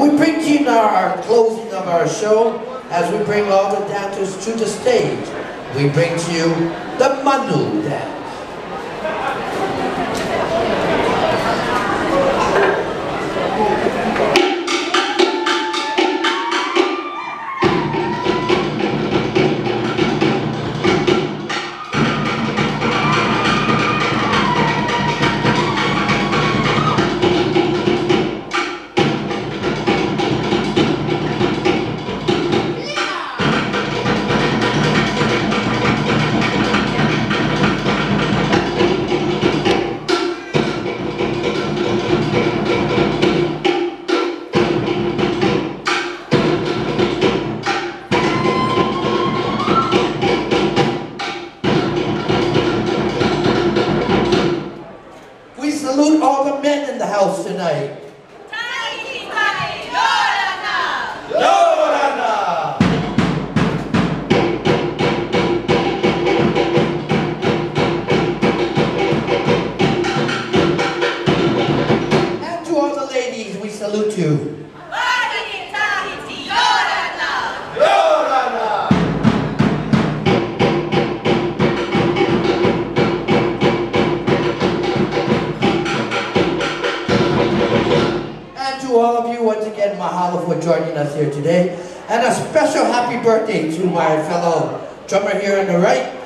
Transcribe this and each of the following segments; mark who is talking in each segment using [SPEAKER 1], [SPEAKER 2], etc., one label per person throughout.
[SPEAKER 1] We bring to you now our closing of our show as we bring all the dancers to the stage. We bring to you the Manu dance. Tonight. Mahalo for joining us here today. And a special happy birthday to my fellow drummer here on the right.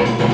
[SPEAKER 1] Mahalo.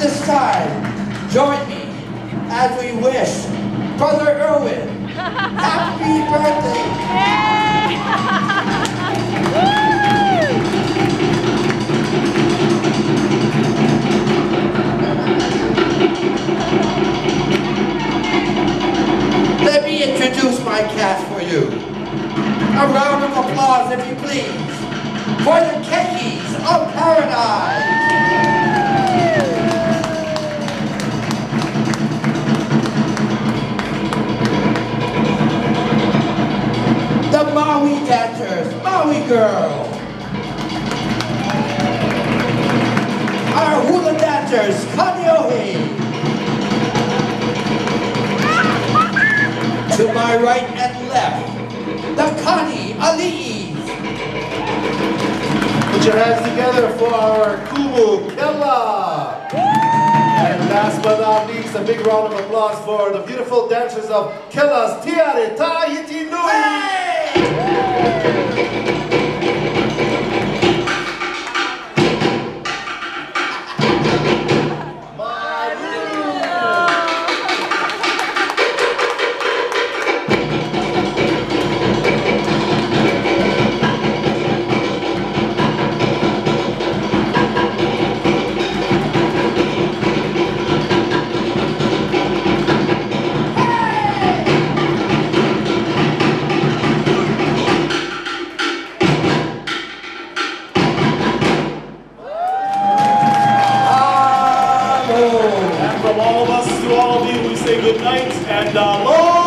[SPEAKER 1] At this time, join me as we wish Brother Irwin happy birthday. Let me introduce my cast for you. A round of applause, if you please, for the Kekies of Paradise. Hula dancers, Kaniohe. To my right and left, the Kani Ali'is.
[SPEAKER 2] Put your hands together for our Kumu Kella. And last but not least, a big round of applause for the beautiful dancers of Kella's Tiare Nui. from all of us to all of you, we say good night and uh, aloha!